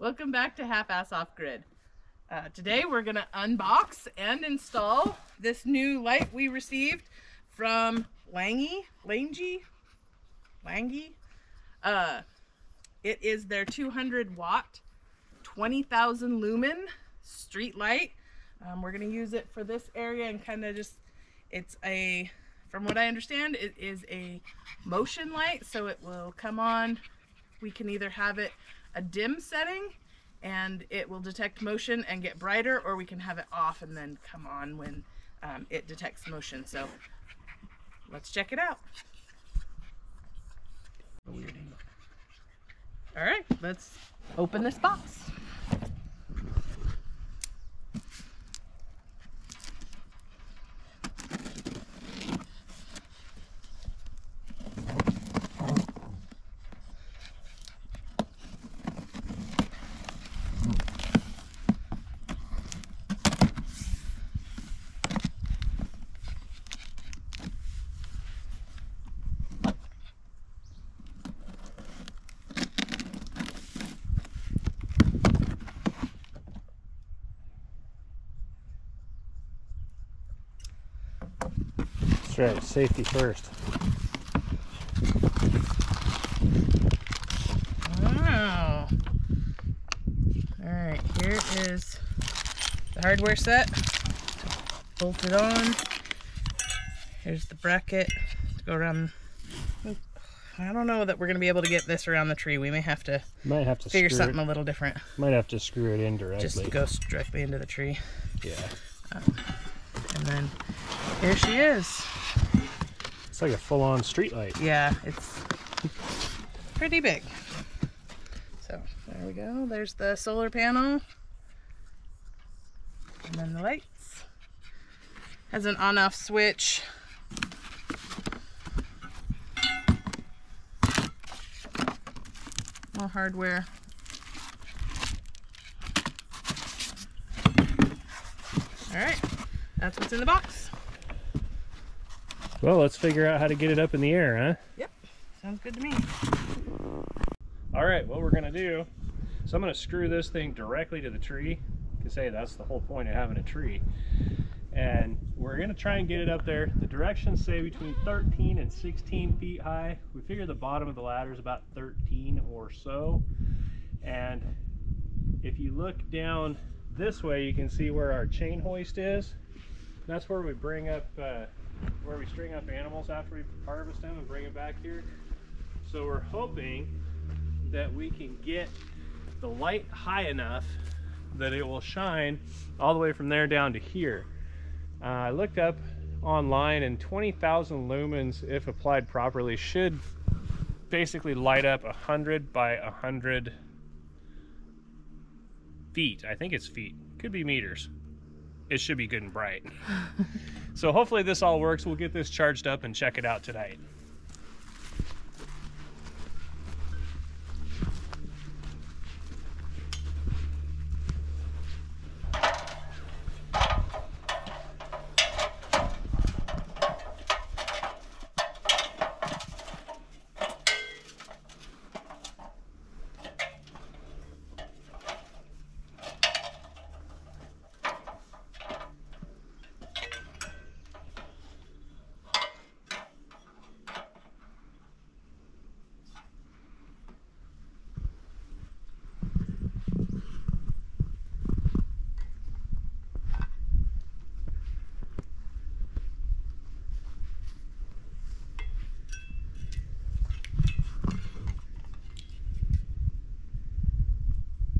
Welcome back to Half Ass Off Grid. Uh, today we're going to unbox and install this new light we received from Langy, Langy, Langy. Uh, it is their 200 watt, 20,000 lumen street light. Um, we're going to use it for this area and kind of just, it's a, from what I understand, it is a motion light. So it will come on. We can either have it a dim setting and it will detect motion and get brighter or we can have it off and then come on when um, it detects motion. So let's check it out. All right, let's open this box. That's right, safety first. Wow. All right, here is the hardware set. Bolt it on. Here's the bracket to go around. I don't know that we're going to be able to get this around the tree. We may have to Might have to figure something it. a little different. Might have to screw it in directly. Just go directly into the tree. Yeah. Um, and then here she is. It's like a full-on street light. Yeah, it's pretty big. So there we go. There's the solar panel. And then the lights. Has an on-off switch. More hardware. All right, that's what's in the box. Well, let's figure out how to get it up in the air, huh? Yep, sounds good to me. All right, what we're gonna do, so I'm gonna screw this thing directly to the tree, because hey, that's the whole point of having a tree. And we're gonna try and get it up there. The directions say between 13 and 16 feet high. We figure the bottom of the ladder is about 13 or so. And if you look down this way, you can see where our chain hoist is. That's where we bring up, uh, where we string up animals after we harvest them and bring them back here. So we're hoping that we can get the light high enough that it will shine all the way from there down to here. Uh, I looked up online and 20,000 lumens, if applied properly, should basically light up 100 by 100 feet. I think it's feet. Could be meters. It should be good and bright. so hopefully this all works. We'll get this charged up and check it out tonight.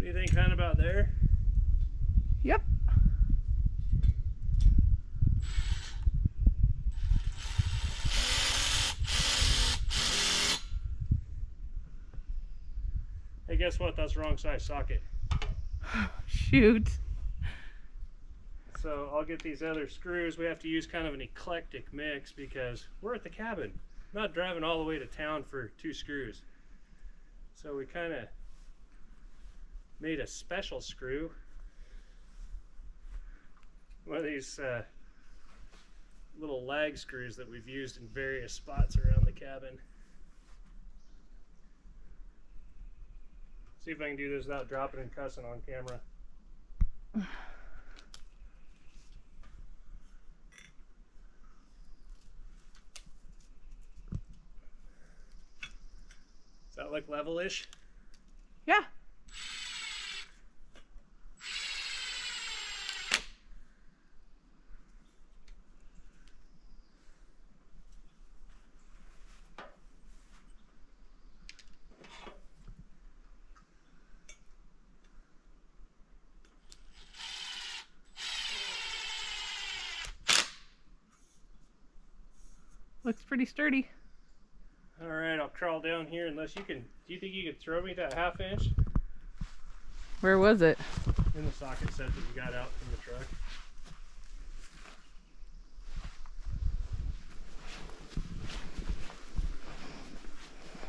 What do you think, kind about there? Yep. Hey, guess what? That's wrong size socket. Shoot. So I'll get these other screws. We have to use kind of an eclectic mix because we're at the cabin. not driving all the way to town for two screws. So we kind of made a special screw. One of these uh, little lag screws that we've used in various spots around the cabin. See if I can do this without dropping and cussing on camera. Does that look level-ish? Yeah. Pretty sturdy. All right, I'll crawl down here unless you can. Do you think you could throw me that half inch Where was it? in the socket set that you got out from the truck?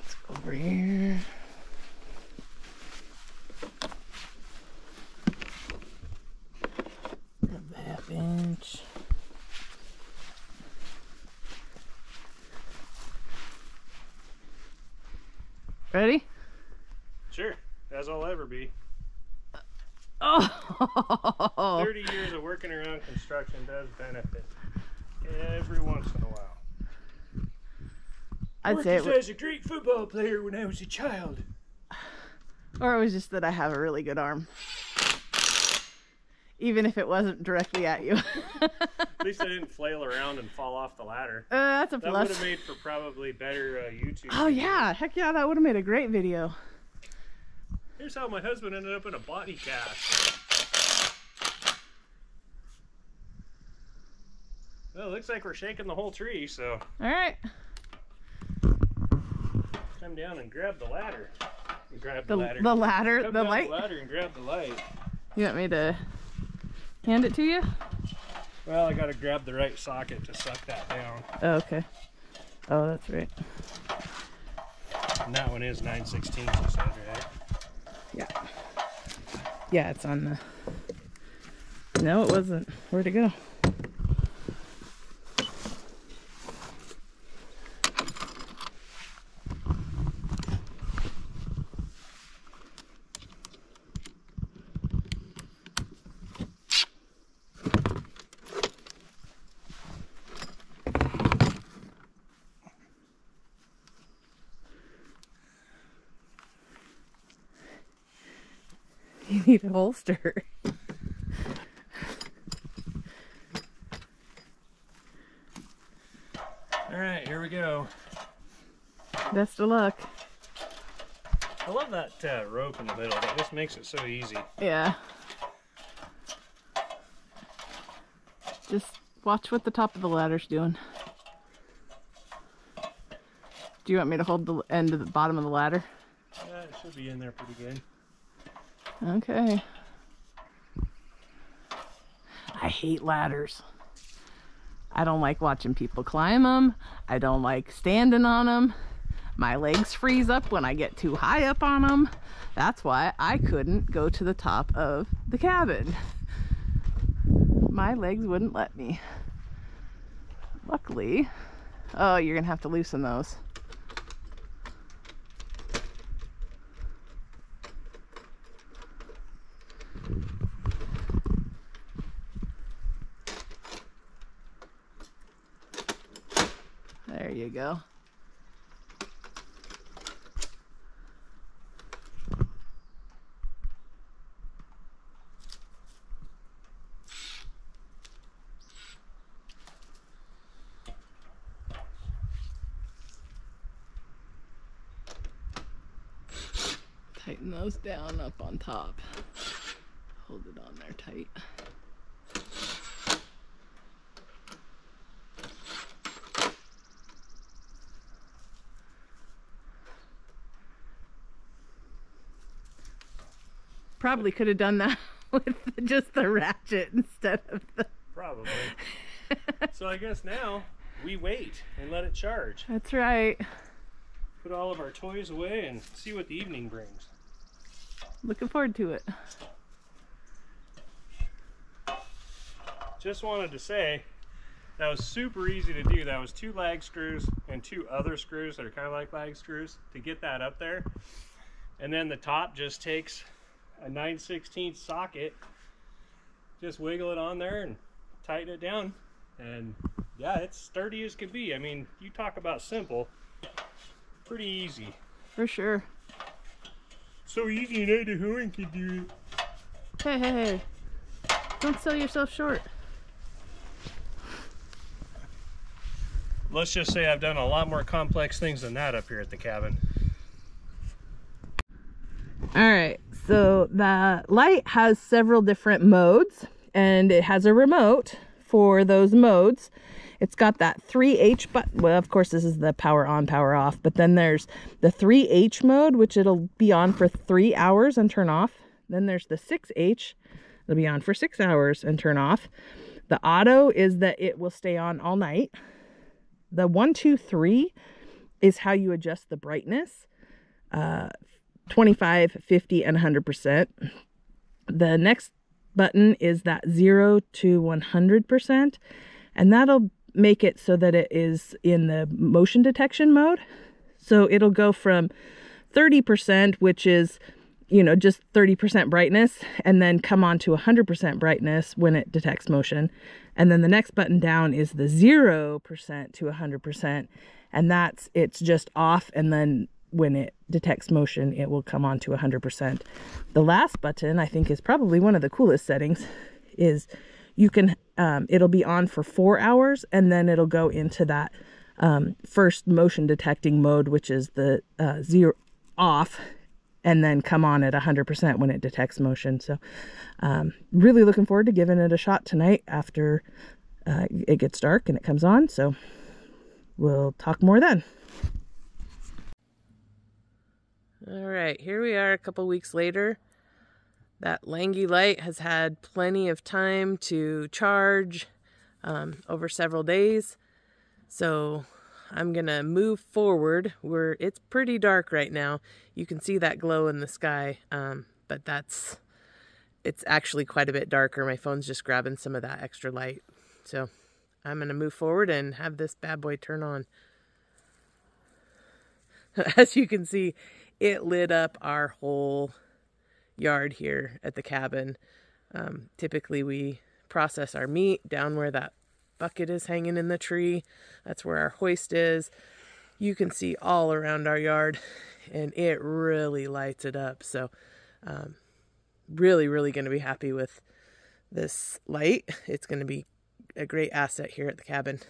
Let's go over here. Half inch. Ready? Sure, as I'll ever be. Oh, 30 years of working around construction does benefit every once in a while. I'd say it was, as a great football player when I was a child. or it was just that I have a really good arm. Even if it wasn't directly at you. At least I didn't flail around and fall off the ladder. Uh, that's a That would have made for probably better uh, YouTube. Oh videos. yeah, heck yeah, that would have made a great video. Here's how my husband ended up in a body cast. Well, it looks like we're shaking the whole tree, so All right, come down and grab the ladder. And grab the, the ladder. the ladder, Come the light. the ladder and grab the light. You want me to hand it to you? Well, I gotta grab the right socket to suck that down. Oh, okay. Oh, that's right. And that one is 9 16 you said, right? Yeah. Yeah, it's on the. No, it wasn't. Where'd it go? Need a holster. All right, here we go. Best of luck. I love that uh, rope in the middle. That just makes it so easy. Yeah. Just watch what the top of the ladder's doing. Do you want me to hold the end of the bottom of the ladder? Yeah, it should be in there pretty good. Okay. I hate ladders. I don't like watching people climb them. I don't like standing on them. My legs freeze up when I get too high up on them. That's why I couldn't go to the top of the cabin. My legs wouldn't let me. Luckily, oh, you're gonna have to loosen those. There you go. Those down up on top. Hold it on there tight. Probably could have done that with just the ratchet instead of the. Probably. so I guess now we wait and let it charge. That's right. Put all of our toys away and see what the evening brings. Looking forward to it. Just wanted to say that was super easy to do. That was two lag screws and two other screws that are kind of like lag screws to get that up there. And then the top just takes a 9 16 socket, just wiggle it on there and tighten it down. And yeah, it's sturdy as can be. I mean, you talk about simple, pretty easy. For sure. So easy, and Ida Horn can do it. Hey, hey, hey. Don't sell yourself short. Let's just say I've done a lot more complex things than that up here at the cabin. All right, so the light has several different modes and it has a remote for those modes. It's got that 3H button. Well, of course, this is the power on, power off, but then there's the 3H mode, which it'll be on for three hours and turn off. Then there's the 6H, it'll be on for six hours and turn off. The auto is that it will stay on all night. The one, two, three is how you adjust the brightness. Uh, 25, 50, and 100%. The next button is that 0 to 100%, and that'll make it so that it is in the motion detection mode. So it'll go from 30%, which is, you know, just 30% brightness, and then come on to 100% brightness when it detects motion. And then the next button down is the 0% to 100%, and that's it's just off and then when it detects motion, it will come on to 100%. The last button, I think, is probably one of the coolest settings, is you can, um, it'll be on for four hours and then it'll go into that um, first motion detecting mode, which is the uh, zero off and then come on at 100% when it detects motion. So um, really looking forward to giving it a shot tonight after uh, it gets dark and it comes on. So we'll talk more then. All right, here we are a couple weeks later. That Langy light has had plenty of time to charge um, over several days. So I'm gonna move forward. We're it's pretty dark right now. You can see that glow in the sky, um, but that's it's actually quite a bit darker. My phone's just grabbing some of that extra light. So I'm gonna move forward and have this bad boy turn on. As you can see, it lit up our whole yard here at the cabin. Um, typically, we process our meat down where that bucket is hanging in the tree. That's where our hoist is. You can see all around our yard, and it really lights it up. So, um, really, really going to be happy with this light. It's going to be a great asset here at the cabin.